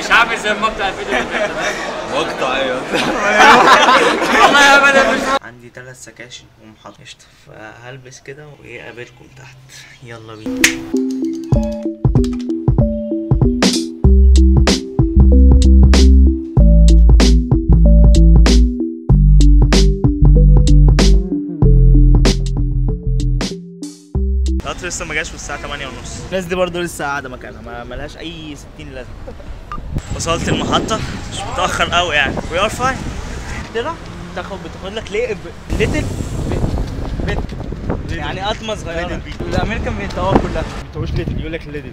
مش عامل زي المقطع الفيديو. اللي مقطع أيوه. والله يا ابدا مش عندي ثلاث سكاشن ومحاضرة قشطة. فهلبس كده واقابلكم تحت. يلا بينا. لسه ما جاش والساعة 8 ونص. الناس دي برضه لسه قاعدة مكانها ما ملهاش أي 60 لازمة. وصلت المحطة. مش متأخر قوي يعني. We are fine طلع؟ تاخد بتاخد لك ليه؟ little bite يعني قطمة صغيرة. الأمريكان بينطقوها كلها. ما تقولش little يقول لك little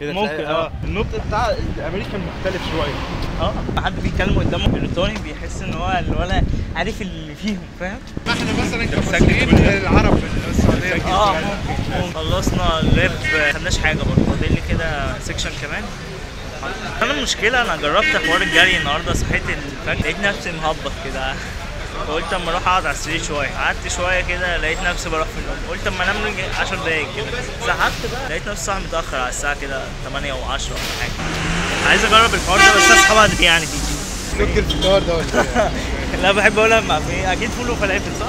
كده ممكن، آه. النطق بتاع الأمريكان مختلف شوية. آه. حد بيتكلم قدامه بريطاني بيحس إن هو الولا عارف اللي فيهم فاهم؟ إحنا مثلا كمصريين العرب في آه ممكن ممكن. خلصنا ال lab ما خدناش حاجة برضه. فاضل لي كده section كمان. أنا المشكلة أنا جربت حوار الجري النهارده صحيت الفجر لقيت نفسي مهبط كده. فقلت أما أروح أقعد على السرير شوية. قعدت شوية كده لقيت نفسي بروح في النوم. قلت أما أنام لي 10 دقايق كده. سحبت بقى. لقيت نفسي صاحي متأخر على الساعة كده 8 و10 ولا حاجة. عايز أجرب الحوار ده بس اصحى بدري يعني. فكر الفطار ده ولا لا بحب أقولها مع في أكيد فول وفلافل صح؟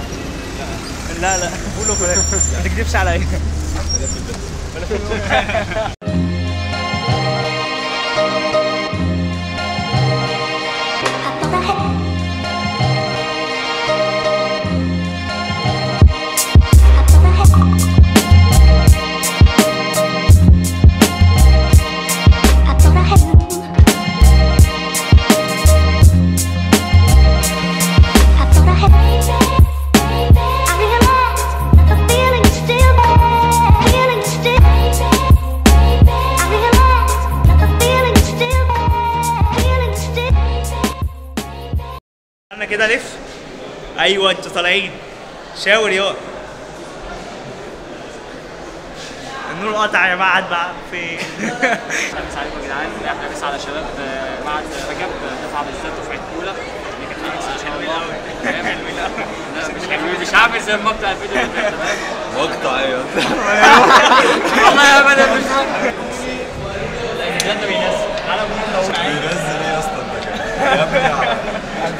لا لا. وفلافل ما تكذبش عليا. كده لف. أيوه أنتوا طالعين. شاور يا النور قطع يا معهد بقى. فين؟ بس عليكم يا جدعان. إحنا بس على شباب آه، معهد رجب آه، دفعة بالذات دفعه اولى اللي كانت إن شاء الله. فاهم؟ مش عامل زي المقطع الفيديو اللي فات مقطع أيوه. والله يا ابدا مش الجنة بينزل على بينزل إيه أصلا يا ابني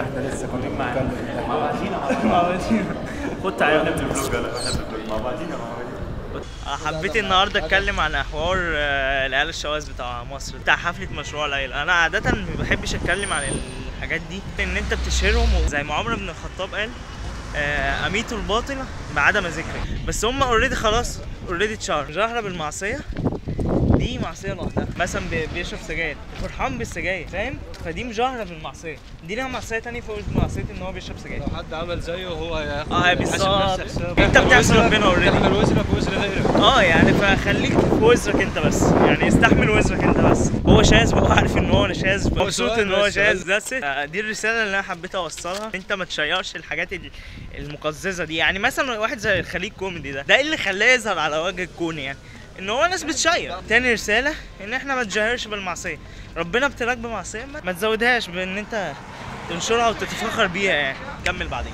إحنا لسه كنا مع بعضينا مع بعضينا خد تعالى. حبيت النهارده أتكلم عن حوار آه، العيال الشواذ بتاع مصر بتاع حفلة مشروع ليلى أنا عادة ما بحبش أتكلم عن الحاجات دي. إن أنت بتشهرهم زي ما عمر بن الخطاب قال آه، اميتوا الباطل بعدم ذكره بس هم already خلاص already اتشهر جهرة بالمعصية. دي معصية لوحدها. مثلا بي- بيشرب سجاير. فرحان بالسجاير فاهم؟ فدي مجاهره بالمعصيه دي لها معصية تانية فوق معصية إن هو بيشرب سجاير. لو حد عمل زيه هو آه بالظبط. أنت بتحسب ربنا already تحمل وزرك ووزر غيرك آه يعني فخليك في وزرك أنت بس. يعني استحمل وزرك أنت بس. هو شاذ هو عارف إن هو شاذ مبسوط إن هو شاذ بس. دي الرسالة اللي أنا حبيت أوصلها. أنت ما تشيرش الحاجات ال- المقززة دي. يعني مثلا واحد زي الخليج كوميدي ده ده اللي خلاه يظهر على وجه الكون يعني. إن هو ناس بتشير. تاني رسالة إن إحنا ما نتجاهرش بالمعصية. ربنا ابتلاك بمعصية ما تزودهاش بإن أنت تنشرها وتتفخر بيها يعني. كمل بعدين.